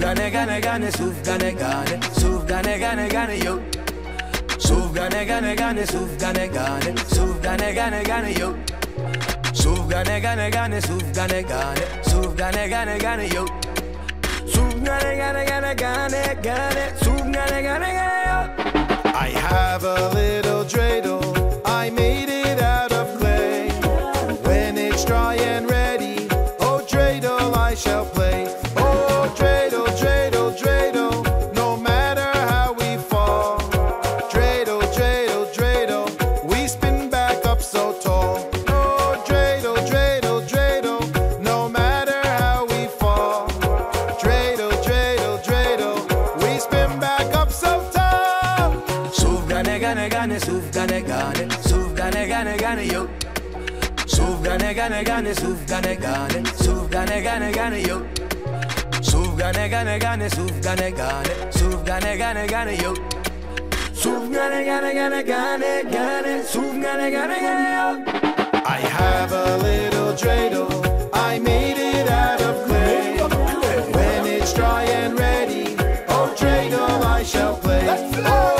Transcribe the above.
gane gane gane suf gane gane suf gane gane gane yo suf gane gane gane suf gane gane suf gane gane gane yo suf gane gane gane suf gane gane suf gane gane gane yo suf gane gane gane gane gane suf gane gane gane yo I have a little dreidel. I made it out of clay. When it's dry and ready, oh dreidel, I shall play. gane gane suf gane gane suf gane gane gane yo suf gane gane gane suf gane gane suf gane gane gane yo suf gane gane gane suf gane gane suf gane gane gane yo suf gane gane gane gane gane suf gane gane gane yo I have a little dreidel I made it out of clay when it's dry and ready oh dreidel I shall play oh,